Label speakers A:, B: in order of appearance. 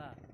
A: কথা